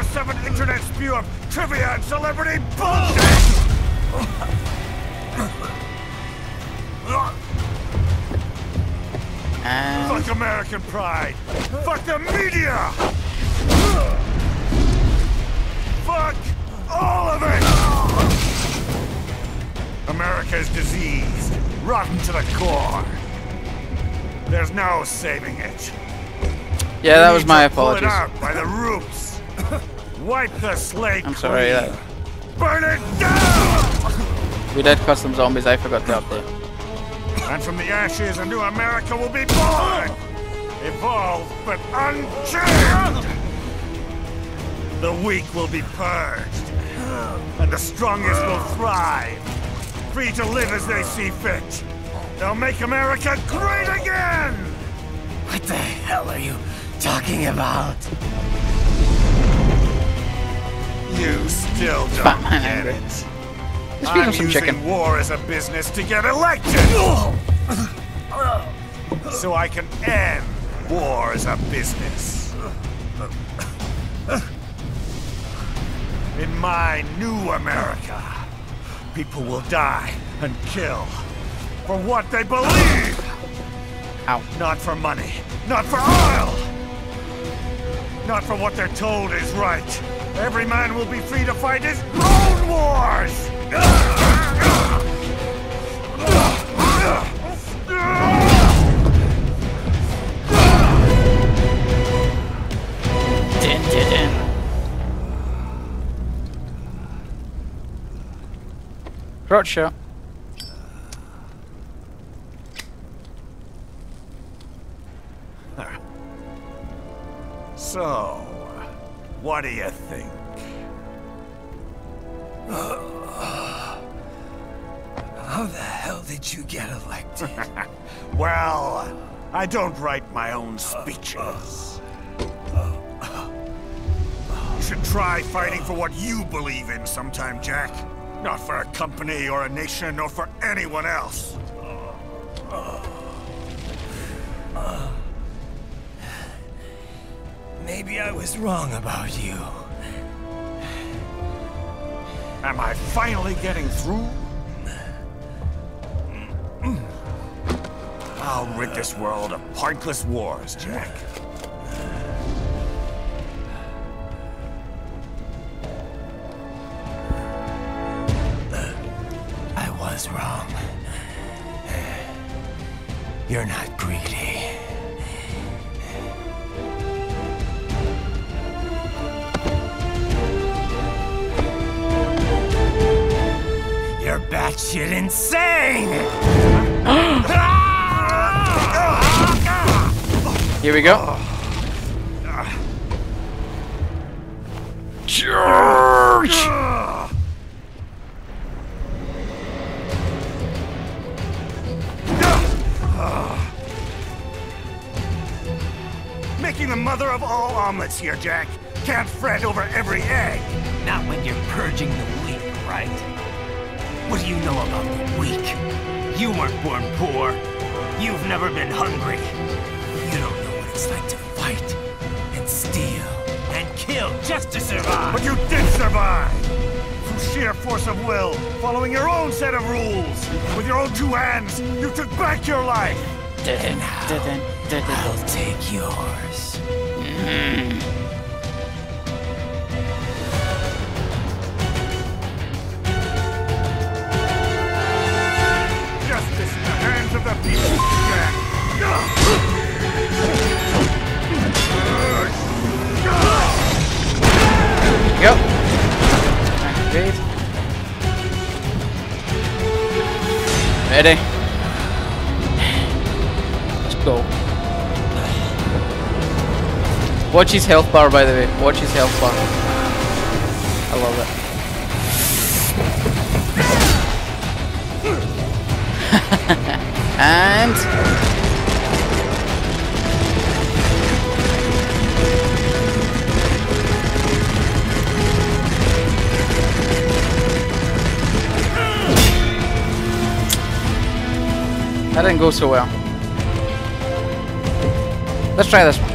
24-7 internet spew of trivia and celebrity bullshit! And Fuck American pride! Fuck the media! Fuck all of it! America is diseased, rotten to the core. There's no saving it. yeah, that was my to pull it apologies. out by the roots. Wipe the slate I'm sorry. clean. That, Burn it down! we did custom zombies. I forgot to update. And from the ashes, a new America will be born! Evolved, but unchanged! The weak will be purged, and the strongest will thrive, free to live as they see fit. They'll make America great again! What the hell are you talking about? You still don't Batman get angry. it. Let's feed him I'm some using chicken. war as a business to get elected! so I can end war as a business. In my new America, people will die and kill for what they believe, Ow. not for money, not for oil, not for what they're told is right. Every man will be free to fight his own wars! Din, din, din. Gotcha. So, what do you think? How the hell did you get elected? Well, I don't write my own speeches. You should try fighting for what you believe in sometime, Jack. Not for a company or a nation or for anyone else. Maybe I was wrong about you. Am I finally getting through? I'll rid this world of pointless wars, Jack. I was wrong. You're not we go. George! Making the mother of all omelets here, Jack. Can't fret over every egg. Not when you're purging the weak, right? What do you know about the weak? You weren't born poor. You've never been hungry. Kill to survive. But you did survive! Through sheer force of will, following your own set of rules. With your own two hands, you took back your life. Didn't, didn't, didn't. I'll take yours. Mm-hmm. Justice in the hands of the people, Jack. Go. Activate. Ready. Let's go. Watch his health bar, by the way. Watch his health bar. I love it. and That didn't go so well. Let's try this one.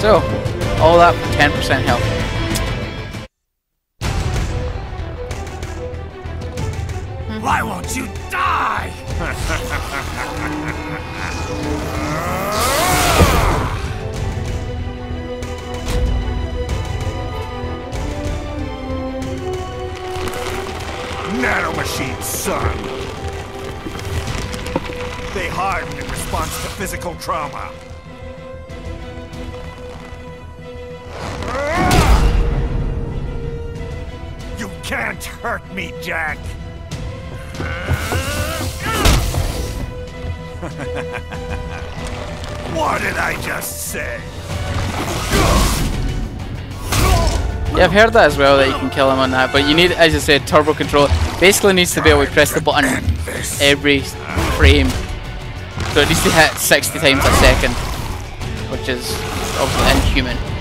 So, all that 10% health. Yeah, I've heard that as well, that you can kill him on that, but you need, as I said, turbo control. Basically needs to be able to press the button every frame. So it needs to hit 60 times a second, which is obviously inhuman.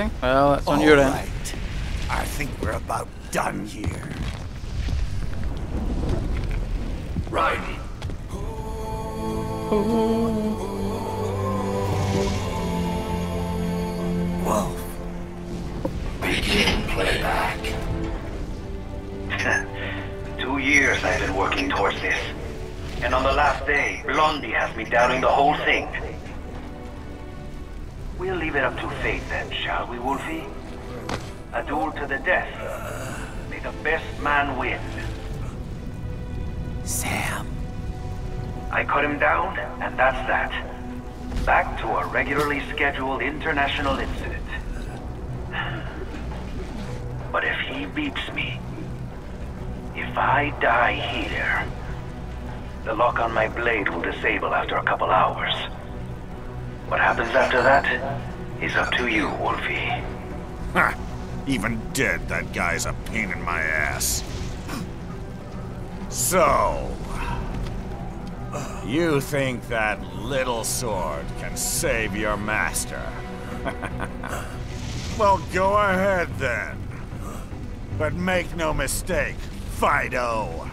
Anything? Well, it's on your end. Alright. I think we're about done here. Right. Wolf. Begin playback. Two years I've been working towards this. And on the last day, Blondie has me doubting the whole thing. We'll leave it up to fate then, shall we, Wolfie? A duel to the death. May the best man win. Sam. I cut him down, and that's that. Back to a regularly scheduled international incident. But if he beats me, if I die here, the lock on my blade will disable after a couple hours. What happens after that is up to you, Wolfie. Ha! Even dead, that guy's a pain in my ass. So... You think that little sword can save your master? well, go ahead then. But make no mistake, Fido.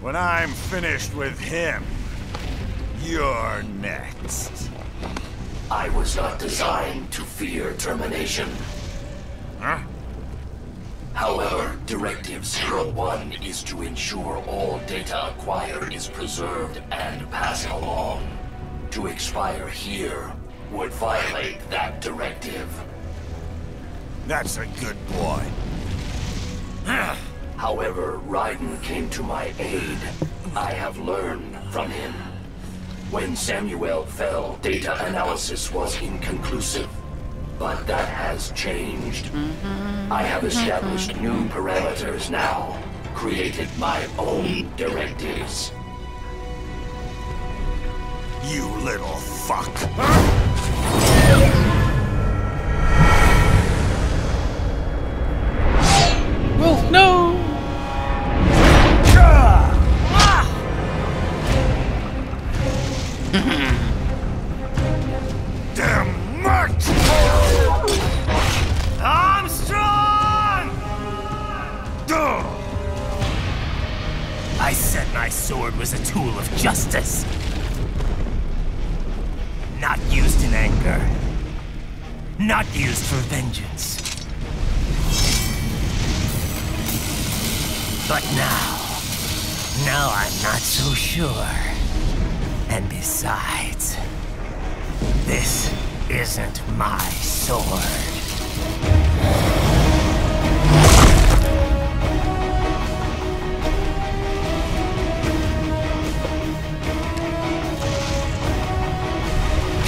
When I'm finished with him, you're next. I was not designed to fear termination. Huh? However, Directive 01 is to ensure all data acquired is preserved and passed along. To expire here would violate that directive. That's a good boy. However, Raiden came to my aid. I have learned from him. When Samuel fell, data analysis was inconclusive. But that has changed. Mm-hmm. I have mm-hmm. established new parameters now. Created my own directives. You little fuck. Wolf, no! Now, now I'm not so sure. And besides, this isn't my sword.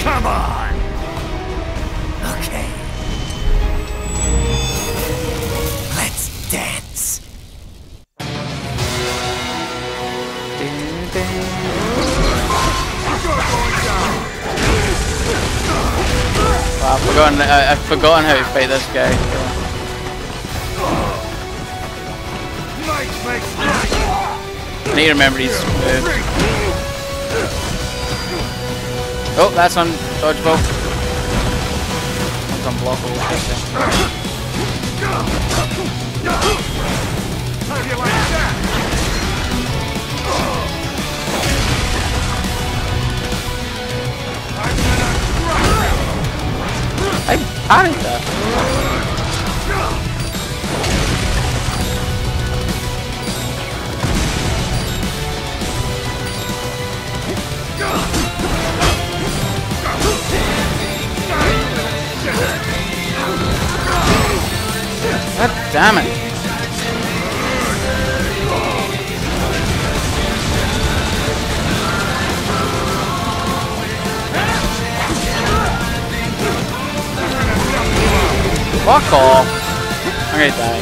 Come on! I, uh, I've forgotten how to fight this guy. I need to remember these. Oh, that's on dodgeball. It's unblockable. How do you like that? That. God damn it. Fuck off. I'm gonna die.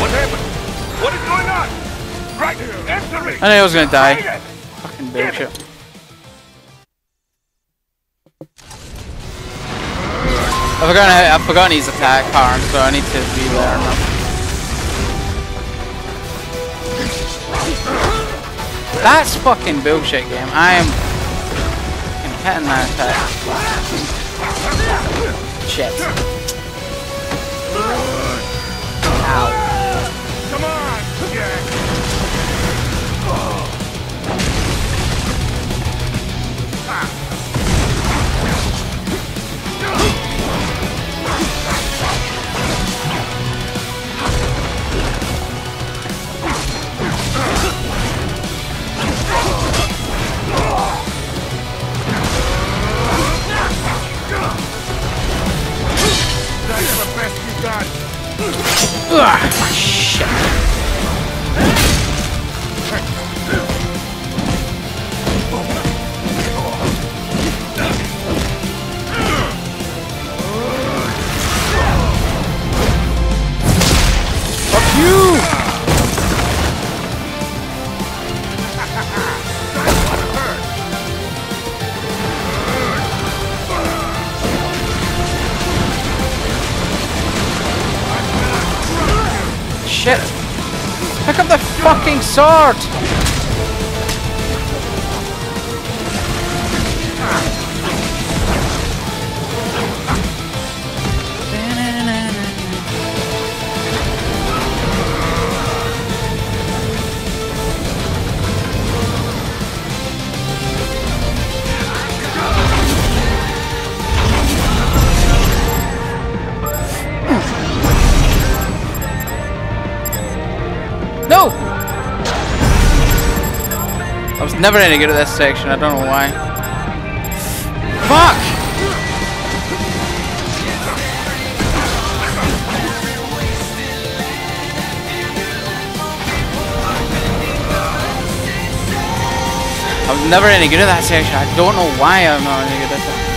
What happened? What is going on? Right here. Answer me. I knew I was gonna die. Fucking bullshit. I've forgotten, I've forgotten his attack pattern, so I need to relearn them. That's fucking bullshit game. I am fucking hitting that attack. Shit. Fucking sword! Never any good at this section, I don't know why. Fuck! I was never any good at that section. I don't know why I'm not any good at it.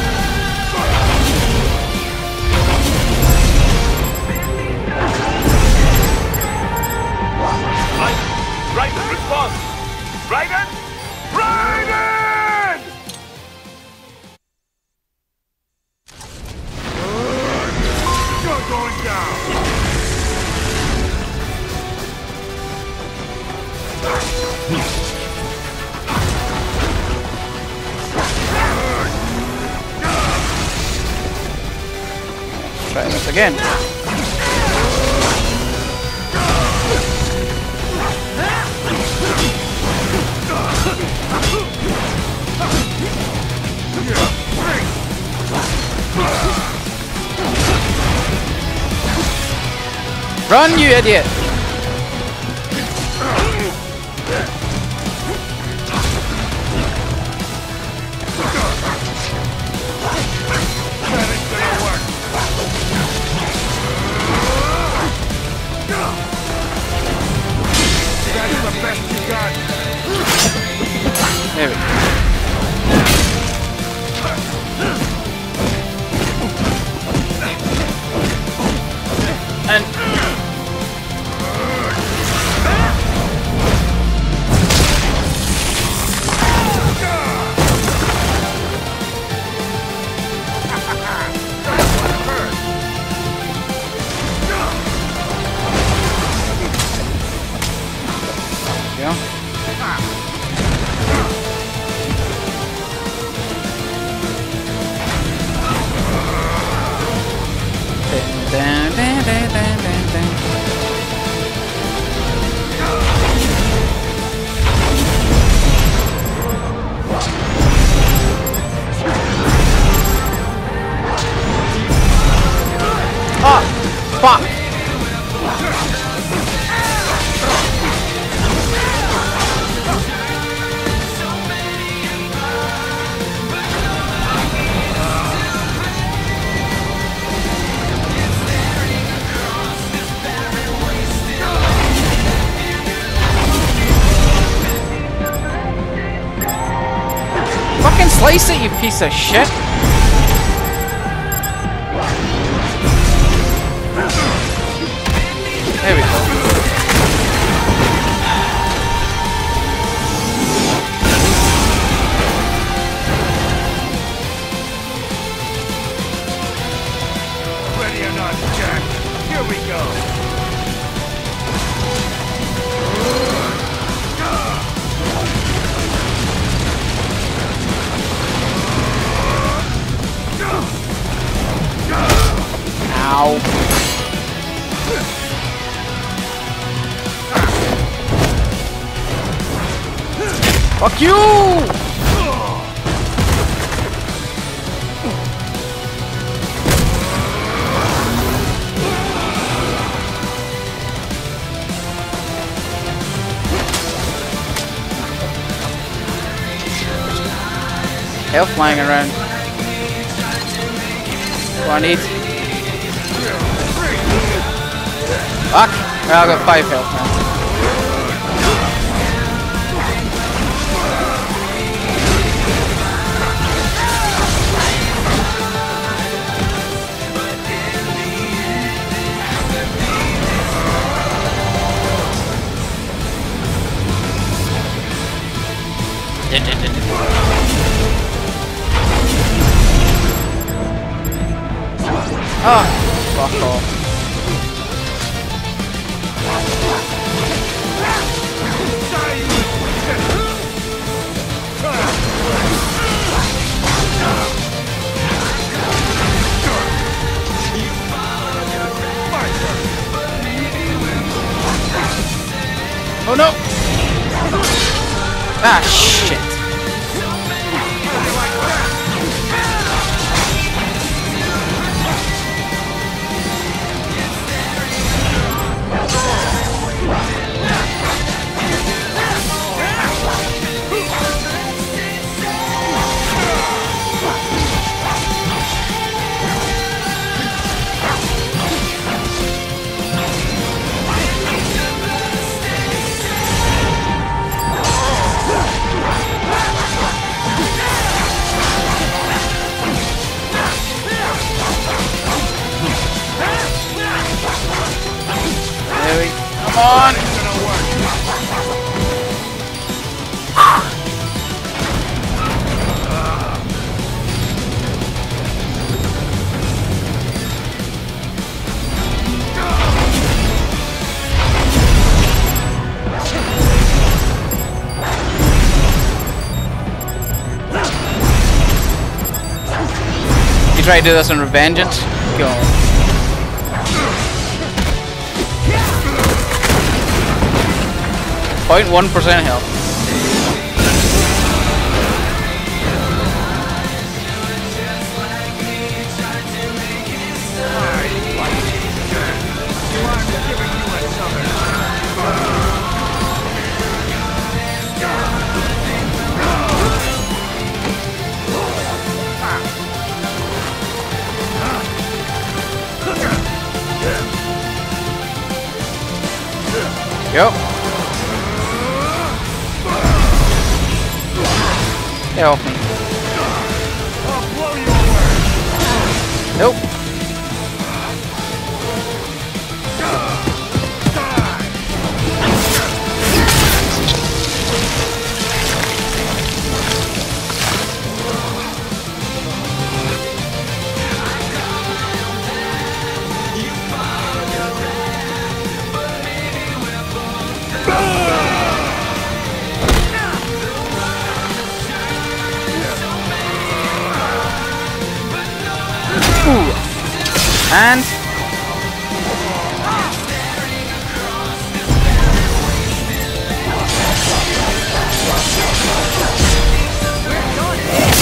Run, you idiot! Piece of shit! Fuck you! Hell flying around. I need? Fuck! Well, I got 5 health now. Ah, shit. Come on! You try to do this on Revengeance? Go. Point one percent health. Yep. Help me. Nope. And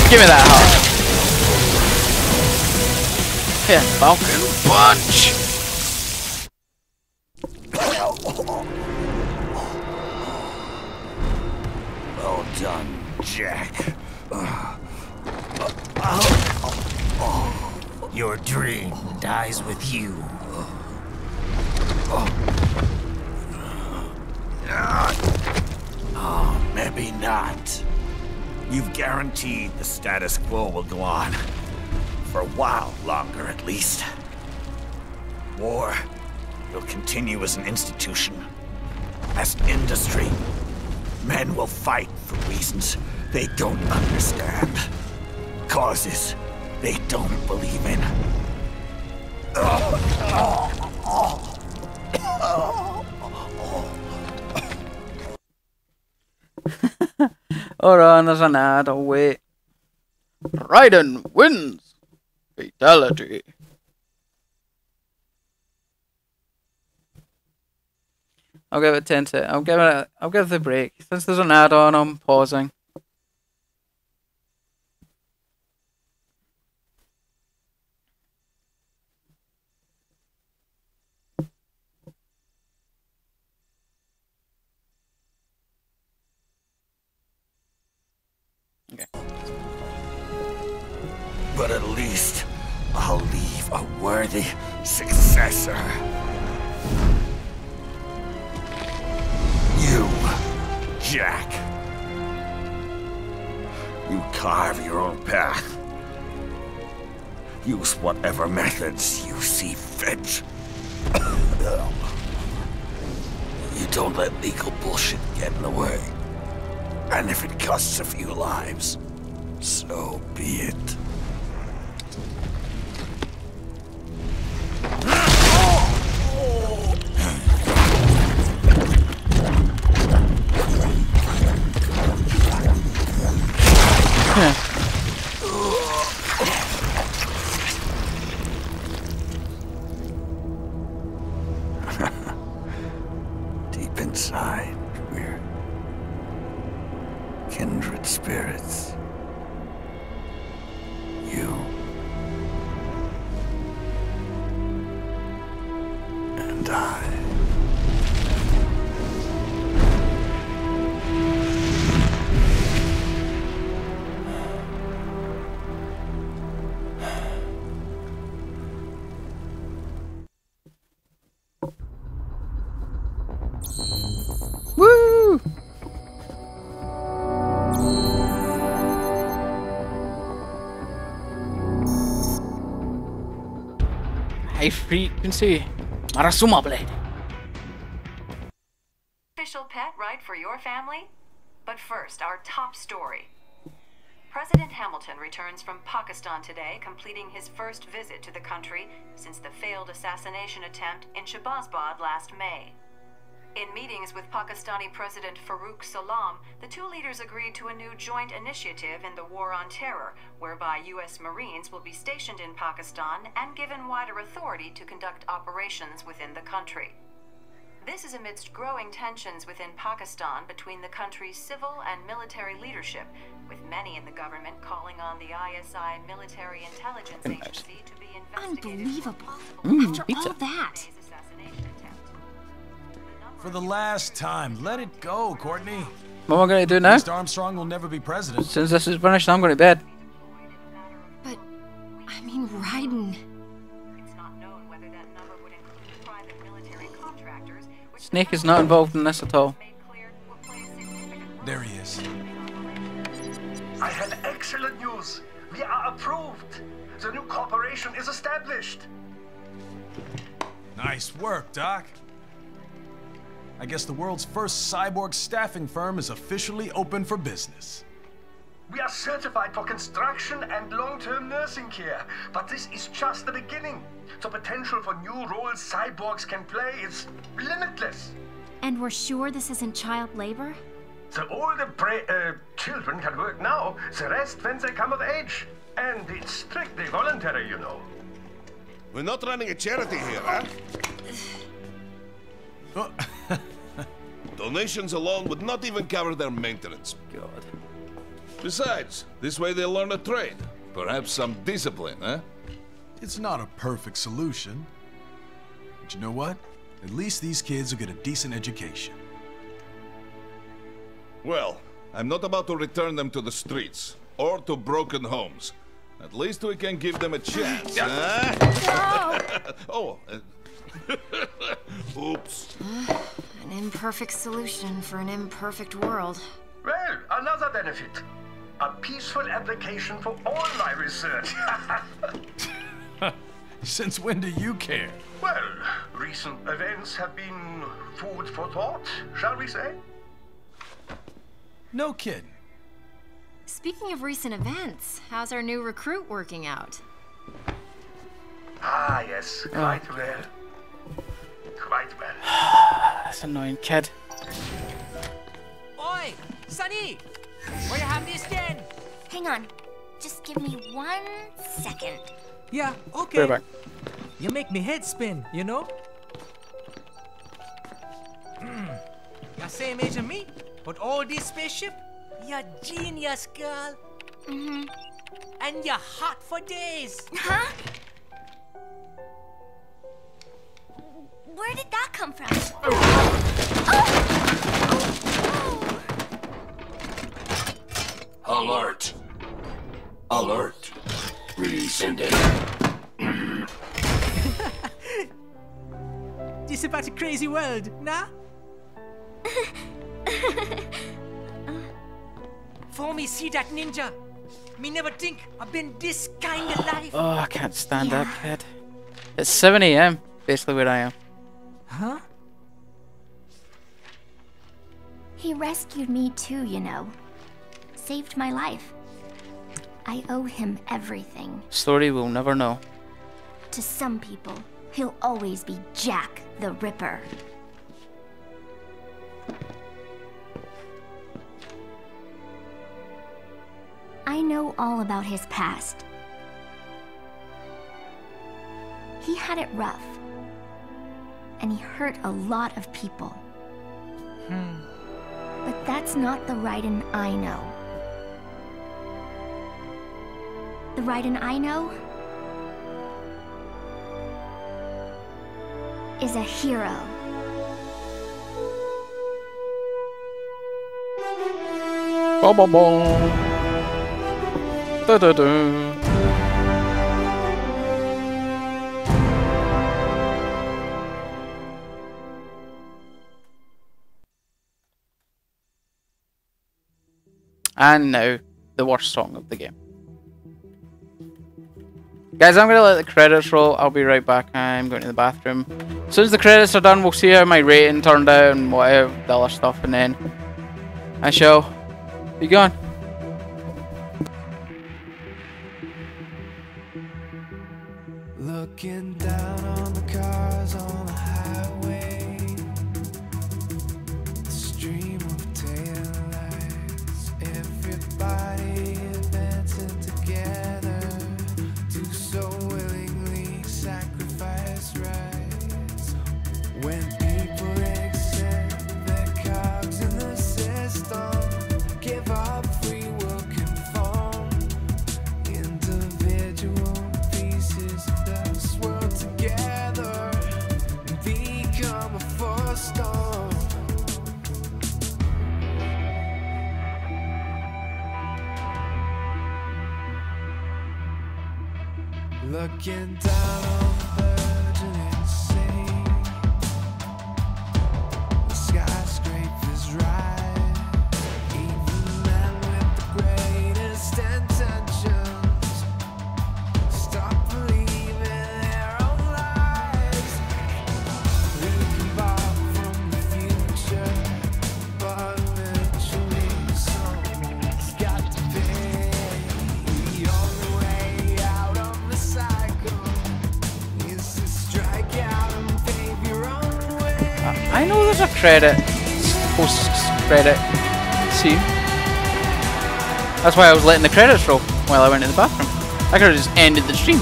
give me that heart. Yeah, Falcon Punch. Dies with you. Oh, maybe not. You've guaranteed the status quo will go on. For a while longer, at least. War will continue as an institution, as an industry. Men will fight for reasons they don't understand. Causes they don't believe in. Hold on, there's an ad. Oh, wait. Raiden wins! Fatality. I'll give it 10 to. I'll give it. I'll give the break. Since there's an ad on, I'm pausing. Worthy successor. You, Jack. You carve your own path. Use whatever methods you see fit. you don't let legal bullshit get in the way. And if it costs a few lives, so be it. Deep frequency Murasama blade. Official pet right for your family? But first, our top story. President Hamilton returns from Pakistan today, completing his first visit to the country since the failed assassination attempt in Shabazbad last May. In meetings with Pakistani President Farooq Salam, the two leaders agreed to a new joint initiative in the War on Terror, whereby U.S. Marines will be stationed in Pakistan and given wider authority to conduct operations within the country. This is amidst growing tensions within Pakistan between the country's civil and military leadership, with many in the government calling on the ISI military intelligence agency to be investigated Unbelievable. Mm, After pizza. all that. For the last time, let it go, Courtney. What am I going to do now? Mr. Armstrong will never be president. Since this is finished, I'm going to bed. But, I mean, Raiden. It's not known whether that number would include private military contractors, which the Snake is not involved in this at all. made clear will play a significant role There he is. I have excellent news. We are approved. The new corporation is established. Nice work, Doc. I guess the world's first cyborg staffing firm is officially open for business. We are certified for construction and long-term nursing care. But this is just the beginning. The potential for new roles cyborgs can play is limitless. And we're sure this isn't child labor? The older pra- uh, children can work now, the rest when they come of age. And it's strictly voluntary, you know. We're not running a charity here, huh? Oh, Donations alone would not even cover their maintenance. God. Besides, this way they'll learn a trade. Perhaps some discipline, huh? it's not a perfect solution. But you know what? At least these kids will get a decent education. Well, I'm not about to return them to the streets or to broken homes. At least we can give them a chance, huh? oh, uh, oops. An imperfect solution for an imperfect world. Well, another benefit. A peaceful application for all my research. Since when do you care? well, recent events have been food for thought, shall we say? No kidding. Speaking of recent events, how's our new recruit working out? Ah, yes, quite well. Quite well. That's annoying kid. Oi, Sunny! Where you have this den? Hang on. Just give me one second. Yeah, okay. Put it back. You make me head spin, you know? Hmm. You same age as me, but all this spaceship, you're genius, girl. Mm-hmm. And you're hot for days. Huh? Where did that come from? Alert! Alert! Rescinding. This about a crazy world, nah? For me see that ninja, me never think I've been this kind of life. Oh, I can't stand that kid. It's 7 a.m. basically where I am. Huh? He rescued me too, you know. Saved my life. I owe him everything. Story we'll never know. To some people, he'll always be Jack the Ripper. I know all about his past. He had it rough. And he hurt a lot of people. Hmm. But that's not the Raiden I know. The Raiden I know is a hero. Ba ba ba. Da da da. And now, the worst song of the game. Guys, I'm gonna let the credits roll. I'll be right back. I'm going to the bathroom. As soon as the credits are done, we'll see how my rating turned out and whatever the other stuff, and then I shall be gone. I know there's a credit, post credit scene. That's why I was letting the credits roll while I went to the bathroom. I could have just ended the stream.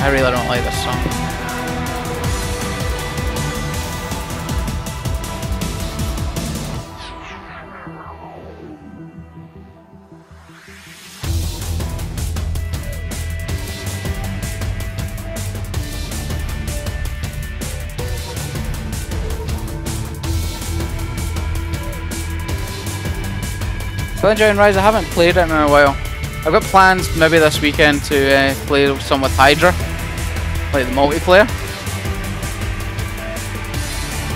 I really don't like this song. Enjoying Rise. I haven't played it in a while. I've got plans maybe this weekend to uh, play some with Hydra, like the multiplayer.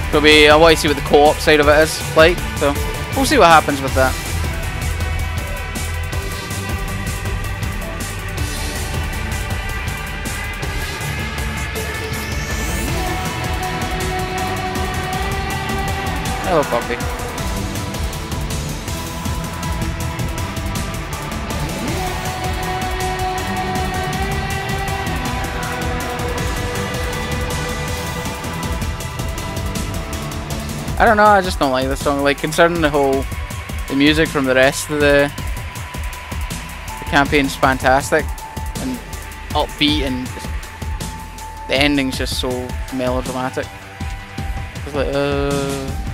It'll be. I want to see what the co-op side of it is like. So We'll see what happens with that. Hello, puppy. I don't know, I just don't like this song. Like, concerning the whole, the music from the rest of the, the campaign's fantastic and upbeat and the ending's just so melodramatic. It's like, uh...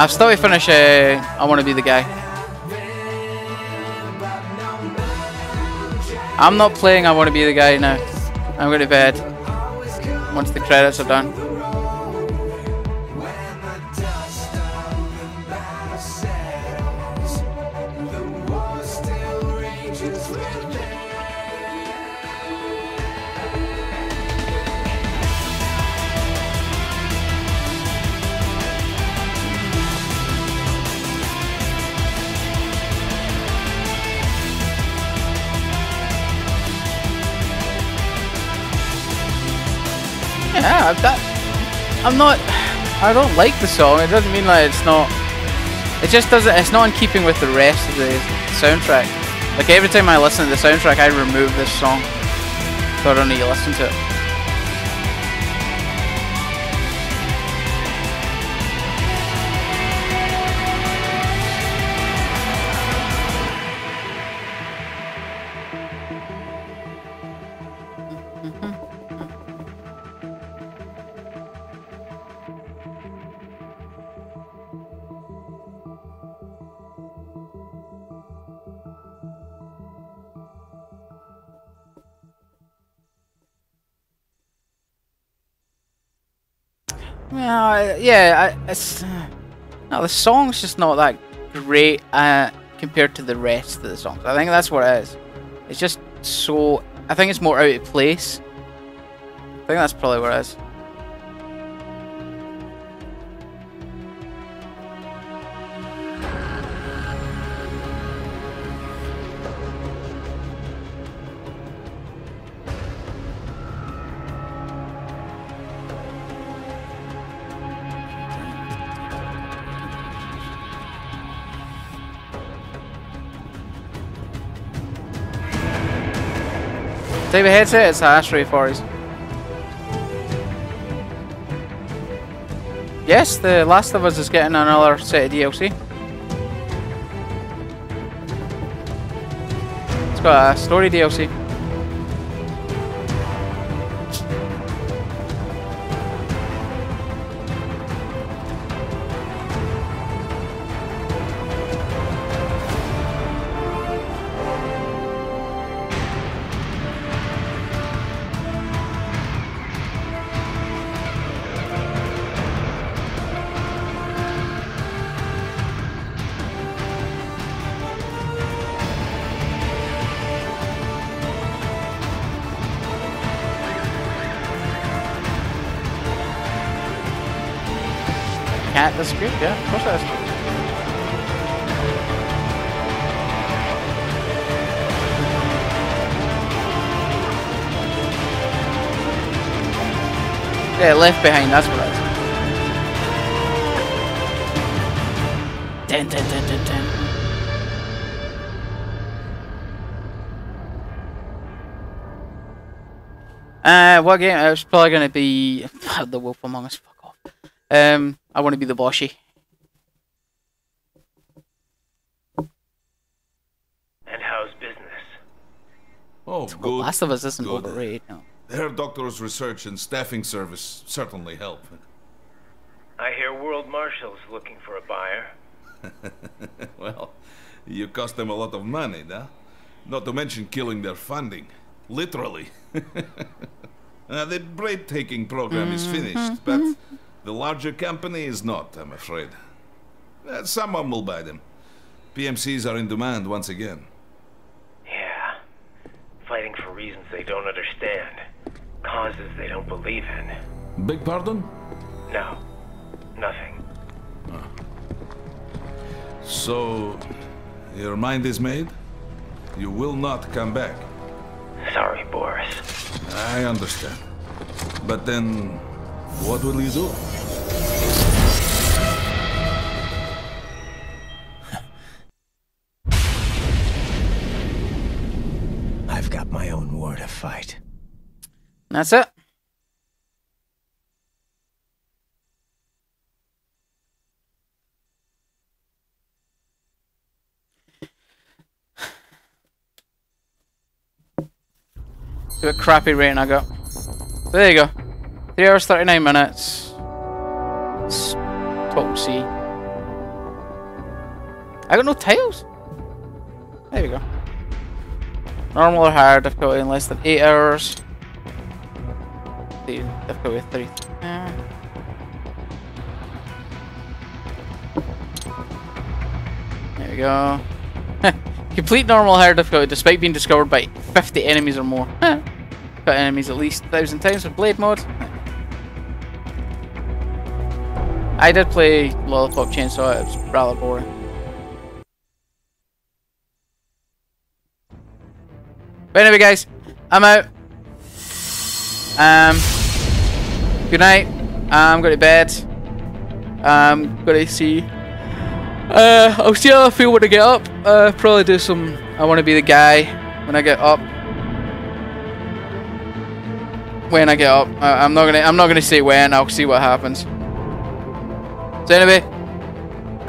I've still to finish uh, I Want to Be the Guy. I'm not playing I Want to Be the Guy now. I'm going to bed once the credits are done. Yeah, that. I'm not. I don't like the song. It doesn't mean that it's not. It just doesn't. It's not in keeping with the rest of the soundtrack. Like every time I listen to the soundtrack, I remove this song, so I don't need to listen to it. Well, yeah, I, it's no, the song's just not that great uh, compared to the rest of the songs. I think that's what it is. It's just so. I think it's more out of place. I think that's probably what it is. Take the headset, it's Ashtray Forest. Yes, The Last of Us is getting another set of DLC. It's got a story DLC. The script, yeah, of course that's true. Yeah, left behind, that's what that is. Dun, dun, dun, dun, dun. Uh, what game? It's probably going to be The Wolf Among Us. Fuck off. Um, I want to be the Boshy. And how's business? Oh, Well, good. Last of Us isn't good. overrated. No. Their doctor's research and staffing service certainly help. I hear World Marshal's looking for a buyer. well, you cost them a lot of money, nah? Not to mention killing their funding. Literally. uh, the break-taking program is finished, but the larger company is not, I'm afraid. Uh, someone will buy them. PMCs are in demand once again. Yeah. Fighting for reasons they don't understand. Causes they don't believe in. Big pardon? No. Nothing. So, your mind is made? You will not come back. Sorry, Boris. I understand. But then, what will you do? I've got my own war to fight. That's it. See what crappy rating I got. There you go. 3 hours 39 minutes. It's total C. I got no tails. There we go. Normal or hard difficulty in less than 8 hours. Difficulty 3. Uh, there we go. Complete normal hard difficulty despite being discovered by 50 enemies or more. Got enemies at least 1000 times with blade mode. I did play Lollipop Chainsaw, it was rather boring. But anyway guys, I'm out. Um, good night. I'm going to bed. I'm going to see uh, I'll see how I feel when I get up. Uh, probably do some. I want to be the guy when I get up. When I get up, I'm not gonna. I'm not gonna say when. I'll see what happens. So anyway,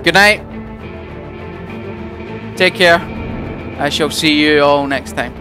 good night. Take care. I shall see you all next time.